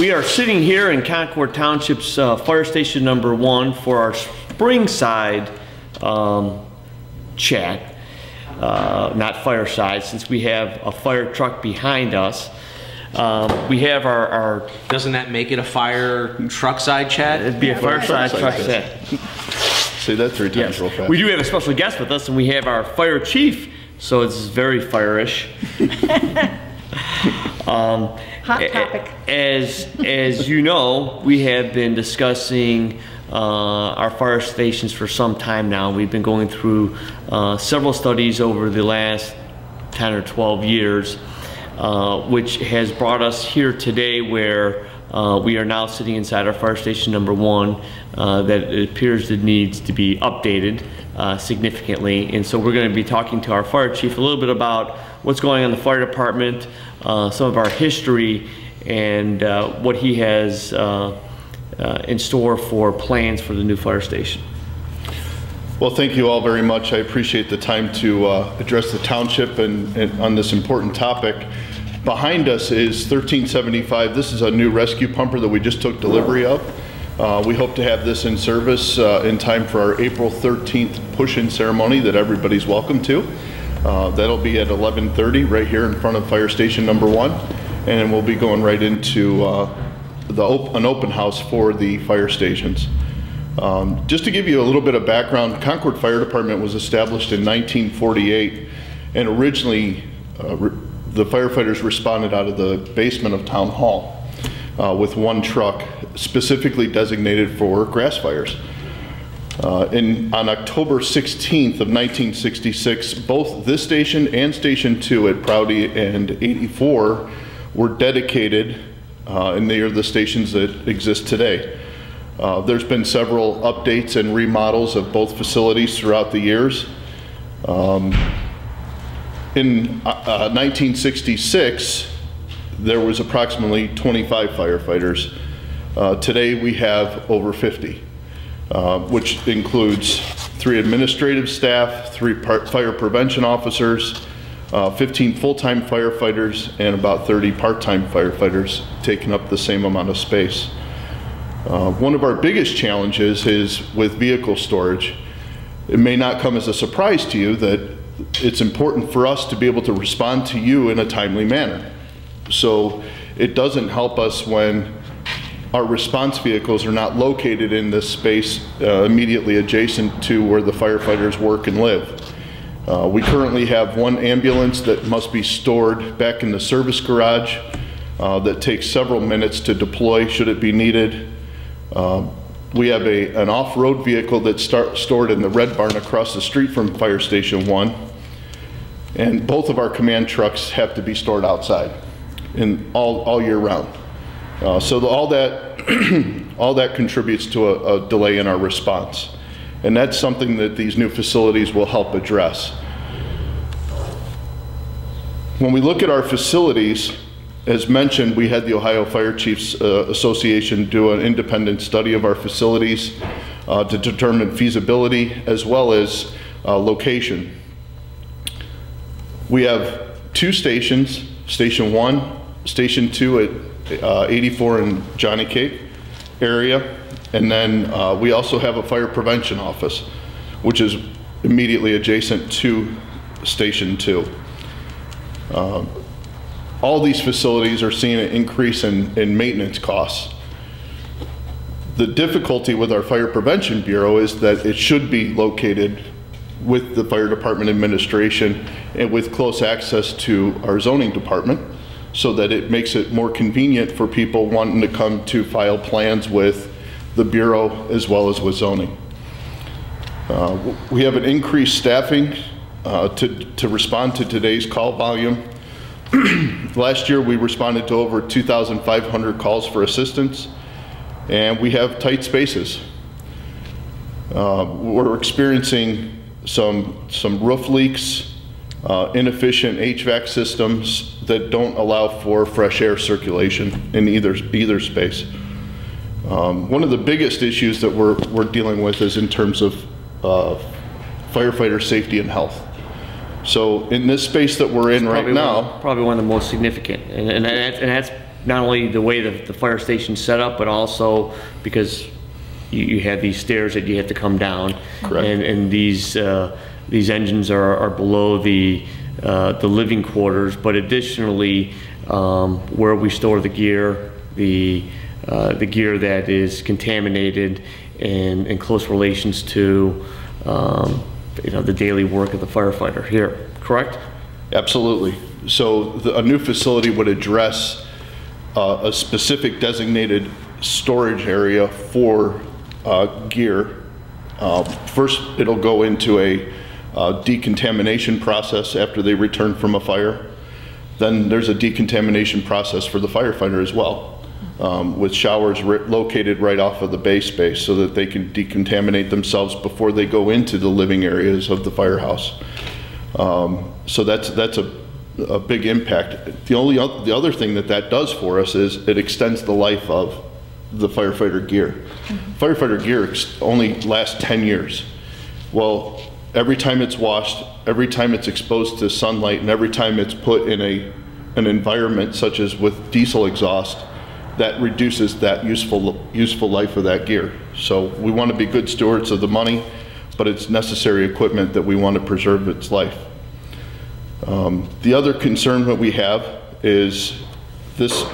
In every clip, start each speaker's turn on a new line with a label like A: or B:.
A: We are sitting here in Concord Township's uh, Fire Station Number One for our Springside um, chat, uh, not fireside, since we have a fire truck behind us. Um, We have our- our
B: Doesn't that make it a fire truck side chat?
A: It'd be a fireside truck
C: Fireside
A: set.
C: Say that three times
A: Yes.
C: real fast.
A: We do have a special guest with us, and we have our fire chief, so it's very fire-ish. Um,
D: Hot topic.
A: As, as you know, we have been discussing uh, our fire stations for some time now. We've been going through uh, several studies over the last 10 or 12 years, uh, which has brought us here today where uh, we are now sitting inside our fire station number one uh, that it appears that needs to be updated uh, significantly. And so we're going to be talking to our fire chief a little bit about what's going on in the fire department, uh, some of our history, and uh, what he has uh, uh, in store for plans for the new fire station.
C: Well, thank you all very much. I appreciate the time to address the township and, and on this important topic. Behind us is 1375. This is a new rescue pumper that we just took delivery of. Uh, we hope to have this in service uh, in time for our April 13th push-in ceremony that everybody's welcome to. Uh, that'll be at 11:30 right here in front of Fire Station Number One, and we'll be going right into uh, the op- an open house for the fire stations. Um, Just to give you a little bit of background, Concord Fire Department was established in 1948, and originally, uh, the firefighters responded out of the basement of Town Hall uh, with one truck specifically designated for grass fires. Uh, In, on October 16th of 1966, both this station and Station 2 at Prouty and 84 were dedicated, uh, and they are the stations that exist today. Uh, There's been several updates and remodels of both facilities throughout the years. Um, In uh, uh, 1966, there was approximately 25 firefighters. Uh, Today, we have over 50, uh, which includes three administrative staff, three fire prevention officers, uh, 15 full-time firefighters, and about 30 part-time firefighters, taking up the same amount of space. Uh, One of our biggest challenges is with vehicle storage. It may not come as a surprise to you that it's important for us to be able to respond to you in a timely manner. So it doesn't help us when our response vehicles are not located in this space uh, immediately adjacent to where the firefighters work and live. Uh, We currently have one ambulance that must be stored back in the service garage uh, that takes several minutes to deploy should it be needed. Uh, We have a, an off-road vehicle that's start, stored in the red barn across the street from Fire Station One. And both of our command trucks have to be stored outside in all, all year round. Uh, so the- all that, all that contributes to a, a delay in our response. And that's something that these new facilities will help address. When we look at our facilities, as mentioned, we had the Ohio Fire Chiefs uh, Association do an independent study of our facilities uh, to determine feasibility as well as uh, location. We have two stations, Station 1, Station 2 at uh, 84 in Johnnycake area, and then uh, we also have a fire prevention office, which is immediately adjacent to Station 2 all these facilities are seeing an increase in, in maintenance costs. The difficulty with our Fire Prevention Bureau is that it should be located with the Fire Department administration and with close access to our zoning department so that it makes it more convenient for people wanting to come to file plans with the Bureau as well as with zoning. Uh, We have an increased staffing uh, to, to respond to today's call volume. Last year, we responded to over 2,500 calls for assistance, and we have tight spaces. Uh, We're experiencing some, some roof leaks, uh, inefficient HVAC systems that don't allow for fresh air circulation in either, either space. Um, One of the biggest issues that we're, we're dealing with is in terms of uh, firefighter safety and health. So in this space that we're in right
A: Probably one
C: now,
A: Probably one of the most significant, and, and that's, and that's not only the way the, the fire station's set up, but also because you, you have these stairs that you have to come down.
C: Correct.
A: And, and these, uh, these engines are, are below the, uh, the living quarters, but additionally, um, where we store the gear, the, uh, the gear that is contaminated and in close relations to, um, you know, the daily work of the firefighter here, correct?
C: Absolutely. So the- a new facility would address uh, a specific designated storage area for uh, gear. Uh, First, it'll go into a uh, decontamination process after they return from a fire. Then there's a decontamination process for the firefighter as well, um, with showers located right off of the bay space so that they can decontaminate themselves before they go into the living areas of the firehouse. Um, So that's, that's a, a big impact. The only, the other thing that that does for us is it extends the life of the firefighter gear. Firefighter gear only lasts 10 years. Well, every time it's washed, every time it's exposed to sunlight, and every time it's put in a, an environment such as with diesel exhaust, that reduces that useful, useful life of that gear. So we want to be good stewards of the money, but it's necessary equipment that we want to preserve its life. Um, The other concern that we have is this,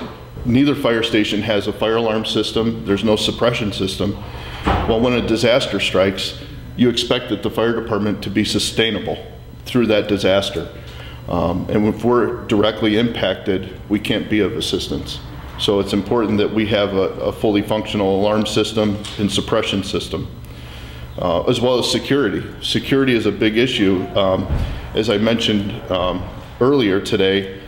C: neither fire station has a fire alarm system, there's no suppression system. Well, when a disaster strikes, you expect that the fire department to be sustainable through that disaster. Um, And if we're directly impacted, we can't be of assistance. So it's important that we have a a fully functional alarm system and suppression system uh, as well as security. Security is a big issue. Um, As I mentioned um, earlier today,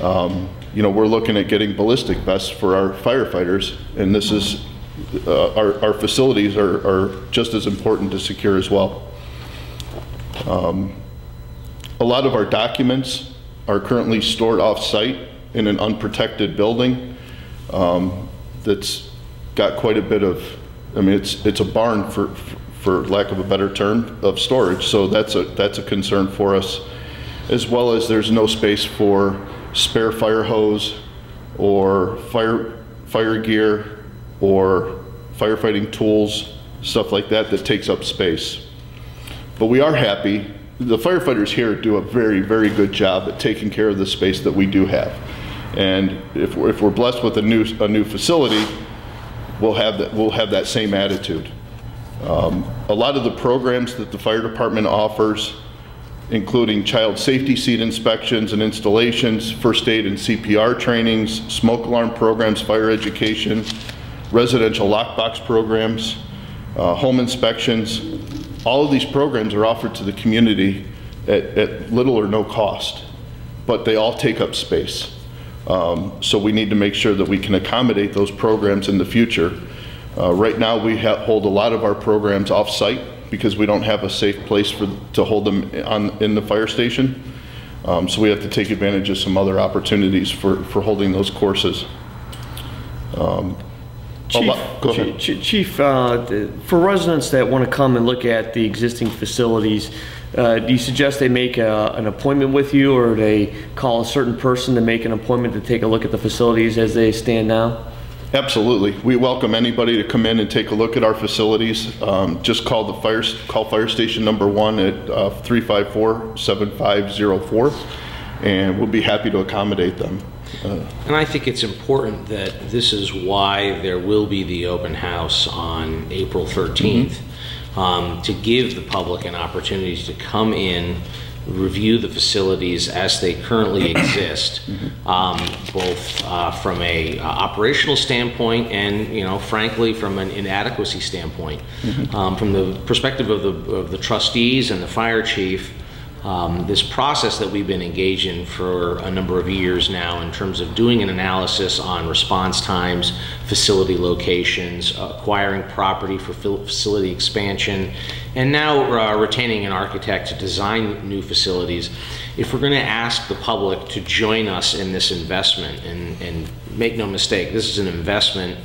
C: um, you know, we're looking at getting ballistic vests for our firefighters, and this is, uh, our our facilities are are just as important to secure as well. Um, A lot of our documents are currently stored off-site in an unprotected building um, that's got quite a bit of, I mean, it's, it's a barn for, for lack of a better term, of storage. So that's a, that's a concern for us. As well as there's no space for spare fire hose or fire, fire gear or firefighting tools, stuff like that, that takes up space. But we are happy, the firefighters here do a very, very good job at taking care of the space that we do have. And if we're, if we're blessed with a new, a new facility, we'll have that, we'll have that same attitude. Um, A lot of the programs that the fire department offers, including child safety seat inspections and installations, first aid and CPR trainings, smoke alarm programs, fire education, residential lockbox programs, uh, home inspections, all of these programs are offered to the community at, at little or no cost, but they all take up space. Um, So we need to make sure that we can accommodate those programs in the future. Uh, Right now, we hold a lot of our programs off-site because we don't have a safe place for, to hold them on, in the fire station. Um, So we have to take advantage of some other opportunities for, for holding those courses. Um,
A: Chief,
C: lot- Go ahead.
A: Chief- Chief, uh, for residents that want to come and look at the existing facilities, uh, do you suggest they make a- an appointment with you, or they call a certain person to make an appointment to take a look at the facilities as they stand now?
C: Absolutely. We welcome anybody to come in and take a look at our facilities. Um, Just call the fire, call Fire Station Number One at uh, 354-7504, and we'll be happy to accommodate them.
B: And I think it's important that this is why there will be the open house on April 13th, um, to give the public an opportunity to come in, review the facilities as they currently exist, um, both uh, from a uh, operational standpoint and, you know, frankly, from an inadequacy standpoint. Um, From the perspective of the, of the trustees and the fire chief, um, this process that we've been engaged in for a number of years now in terms of doing an analysis on response times, facility locations, acquiring property for facility expansion, and now uh, retaining an architect to design new facilities. If we're going to ask the public to join us in this investment, and, and make no mistake, this is an investment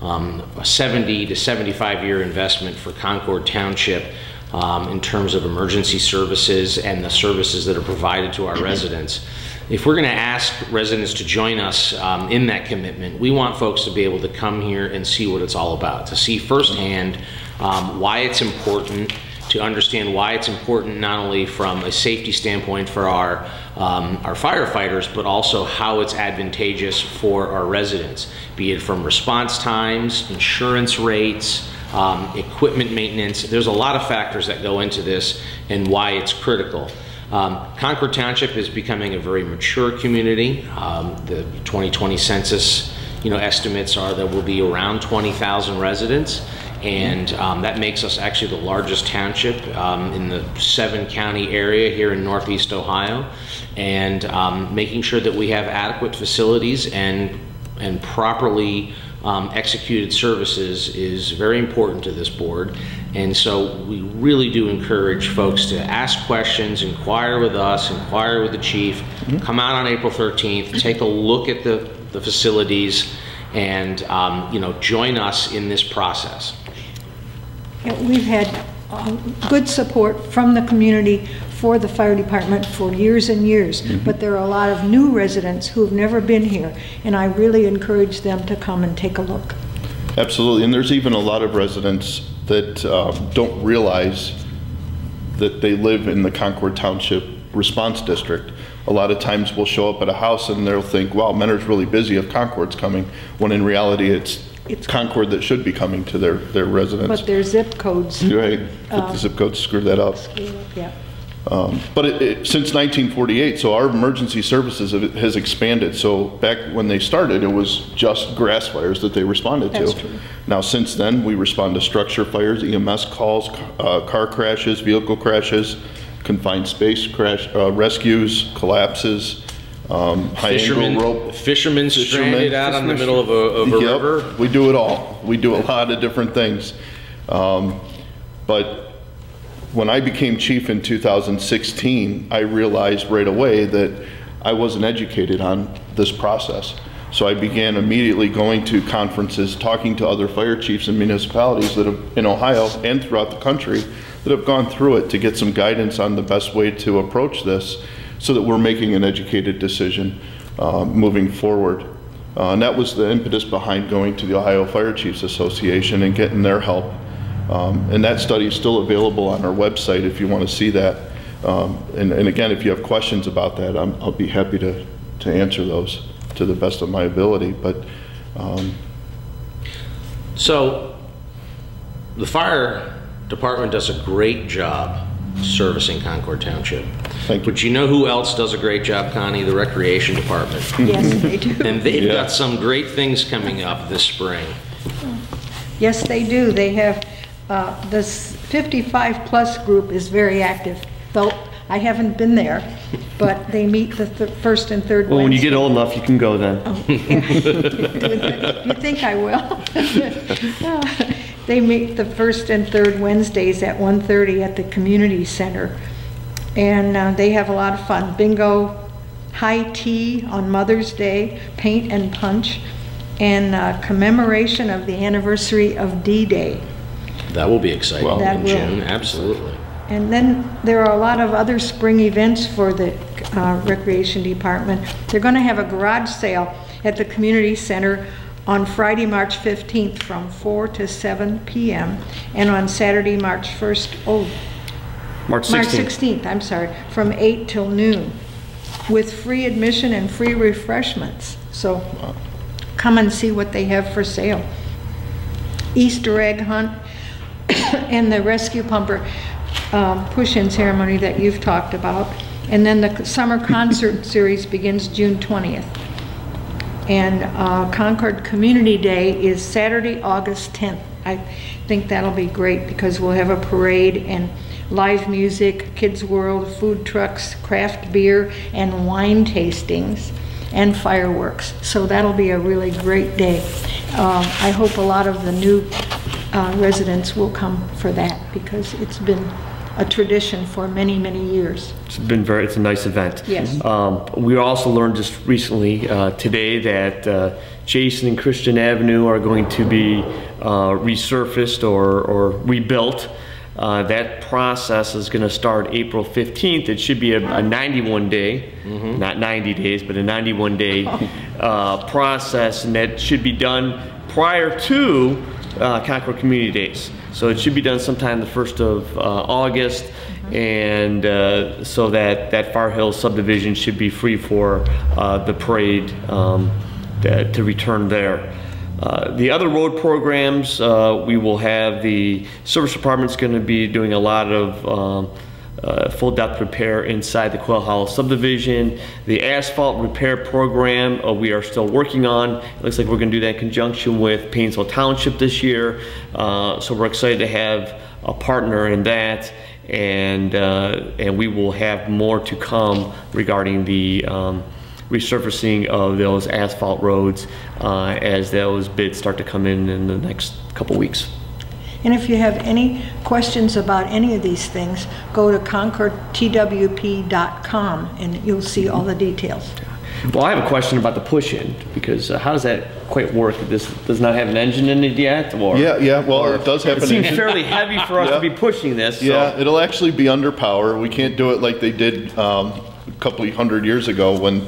B: um, a 70 to 75 year investment for Concord Township um, in terms of emergency services and the services that are provided to our residents. if we're going to ask residents to join us um, in that commitment, we want folks to be able to come here and see what it's all about, to see firsthand um, why it's important, to understand why it's important not only from a safety standpoint for our um, our firefighters, but also how it's advantageous for our residents, be it from response times, insurance rates, um, equipment maintenance. There's a lot of factors that go into this and why it's critical. Um, Concord Township is becoming a very mature community. Um, the 2020 census, you know, estimates are that we'll be around 20,000 residents, and um, that makes us actually the largest township um, in the seven county area here in Northeast Ohio. And um, making sure that we have adequate facilities and and properly um, executed services is very important to this board. And so we really do encourage folks to ask questions, inquire with us, inquire with the chief, come out on April 13th, take a look at the, the facilities, and um, you know join us in this process.
D: Yeah, We've had uh, good support from the community for the fire department for years and years, but there are a lot of new residents who've never been here, and I really encourage them to come and take a look.
C: Absolutely, and there's even a lot of residents that um, don't realize that they live in the Concord Township Response District. A lot of times we'll show up at a house and they'll think, wow, Mentor's really busy if Concord's coming, when in reality it's
D: It's-
C: Concord that should be coming to their, their residents.
D: But their zip codes,
C: Right, but the zip codes screw that up.
D: yeah.
C: But it, it, since 1948, so our emergency services have, has expanded. So back when they started, it was just grass fires that they responded to.
D: True.
C: Now, since then, we respond to structure fires, EMS calls, uh, car crashes, vehicle crashes, confined space crash, uh, rescues, collapses, um, high angle
B: Fishermen,
C: rope.
B: fishermen
C: Fishermen.
B: stranded out on the middle of a, of a
C: Yep,
B: river.
C: We do it all. We do a lot of different things. Um, But when I became chief in 2016, I realized right away that I wasn't educated on this process. So I began immediately going to conferences, talking to other fire chiefs in municipalities that have, in Ohio and throughout the country, that have gone through it to get some guidance on the best way to approach this so that we're making an educated decision uh, moving forward. Uh, And that was the impetus behind going to the Ohio Fire Chiefs Association and getting their help. Um, And that study is still available on our website if you want to see that. Um, And and again, if you have questions about that, I'm- I'll be happy to to answer those to the best of my ability. But um,
B: So, the fire department does a great job servicing Concord Township.
C: Thank you.
B: But you know who else does a great job, Connie? The recreation department.
D: Yes, they do.
B: And they've
C: Yeah.
B: got some great things coming up this spring.
D: Yes, they do. They have, uh, this 55-plus group is very active, though I haven't been there, but they meet the th- first and third Wednesday.
A: Well, when you get old enough, you can go then.
D: You think I will? They meet the first and third Wednesdays at 1:30 at the community center. And uh, they have a lot of fun. Bingo, high tea on Mother's Day, paint and punch, and uh, commemoration of the anniversary of D-Day.
B: That will be exciting
C: Well-
D: That
B: in
D: will.
B: June, absolutely.
D: And then there are a lot of other spring events for the uh, Recreation Department. They're going to have a garage sale at the community center on Friday, March 15th from 4 to 7 p.m. and on Saturday, March 1st, oh,
A: March
D: March
A: 16th.
D: 16th, I'm sorry, from 8 till noon, with free admission and free refreshments. So come and see what they have for sale. Easter egg hunt and the rescue pumper um, push-in ceremony that you've talked about. And then the summer concert series begins June 20th. And uh, Concord Community Day is Saturday, August 10th. I think that'll be great because we'll have a parade and live music, Kids World, food trucks, craft beer, and wine tastings, and fireworks. So that'll be a really great day. Um, I hope a lot of the new uh, residents will come for that because it's been a tradition for many, many years.
A: It's been very, it's a nice event.
D: Yes.
A: Um, we also learned just recently, uh, today, that uh, Jason and Christian Avenue are going to be uh, resurfaced or, or rebuilt. Uh, that process is going to start April 15th. It should be a, a 91 day, not 90 days, but a 91 day uh, process, and that should be done prior to uh, Concord Community Days. So it should be done sometime the 1st of uh, August, and uh, so that that Far Hill subdivision should be free for uh, the parade um, to, to return there. Uh, the other road programs, uh, we will have the service department's going to be doing a lot of um, uh, full depth repair inside the Quail Hollow subdivision. The asphalt repair program uh, we are still working on. It looks like we're going to do that in conjunction with Painesville Township this year. Uh, so we're excited to have a partner in that, and uh, and we will have more to come regarding the. Um, resurfacing of those asphalt roads uh, as those bids start to come in in the next couple weeks.
D: And if you have any questions about any of these things, go to concordtwp.com and you'll see all the details.
A: Well, I have a question about the push-in because uh, how does that quite work? This does not have an engine in it yet, or
C: Yeah, yeah, well, it does have
A: It
C: an
A: seems
C: engine.
A: fairly heavy for us
C: Yeah.
A: to be pushing this. So.
C: Yeah, it'll actually be under power. We can't do it like they did um, a couple hundred years ago when,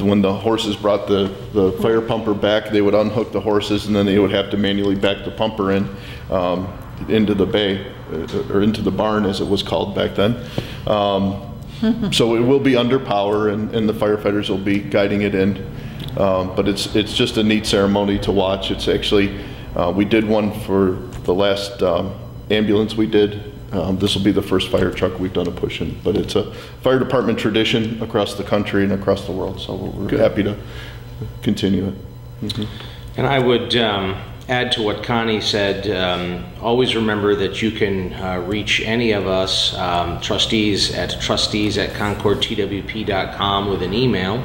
C: when the horses brought the, the fire pumper back, they would unhook the horses and then they would have to manually back the pumper in, um, into the bay, uh, or into the barn as it was called back then. Um, So it will be under power and, and the firefighters will be guiding it in. Um, But it's, it's just a neat ceremony to watch. It's actually, uh, we did one for the last um, ambulance we did. Um, This will be the first fire truck we've done a push-in, but it's a fire department tradition across the country and across the world, so we're we're happy to continue it.
B: And I would um, add to what Connie said, um, always remember that you can uh, reach any of us um, trustees at trustees at concordtwp.com with an email.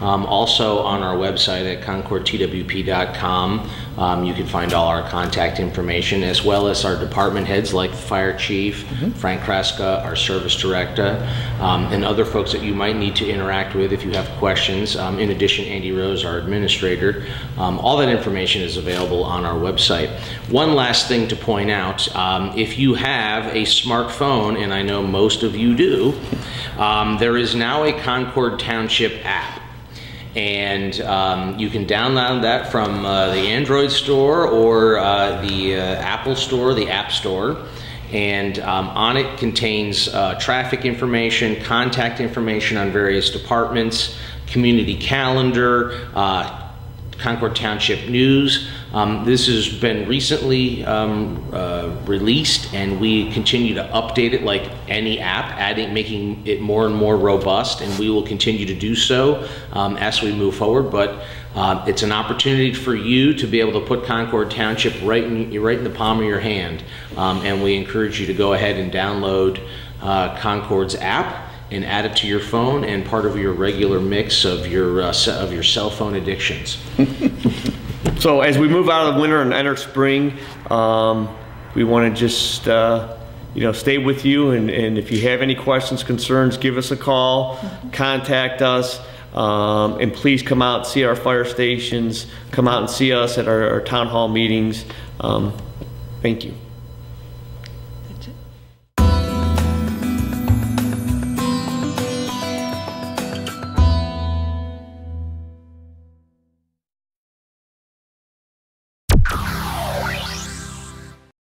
B: Um, Also on our website at concordtwp.com, um, you can find all our contact information as well as our department heads like the fire chief, Frank Kraska, our service director, um, and other folks that you might need to interact with if you have questions. Um, In addition, Andy Rose, our administrator. Um, All that information is available on our website. One last thing to point out, um, if you have a smartphone, and I know most of you do, um, there is now a Concord Township app. And um, you can download that from uh, the Android store or uh, the uh, Apple store, the App Store. And um, on it contains uh, traffic information, contact information on various departments, community calendar, uh, Concord Township News. Um, This has been recently um, uh, released, and we continue to update it like any app, adding, making it more and more robust, and we will continue to do so um, as we move forward. But uh, it's an opportunity for you to be able to put Concord Township right in, right in the palm of your hand. Um, And we encourage you to go ahead and download uh, Concord's app and add it to your phone and part of your regular mix of your uh, of your cell phone addictions.
A: So as we move out of the winter and enter spring, um, we want to just, uh, you know, stay with you. And, and if you have any questions, concerns, give us a call, contact us. Um, and please come out, see our fire stations, come out and see us at our, our town hall meetings. Um, thank you.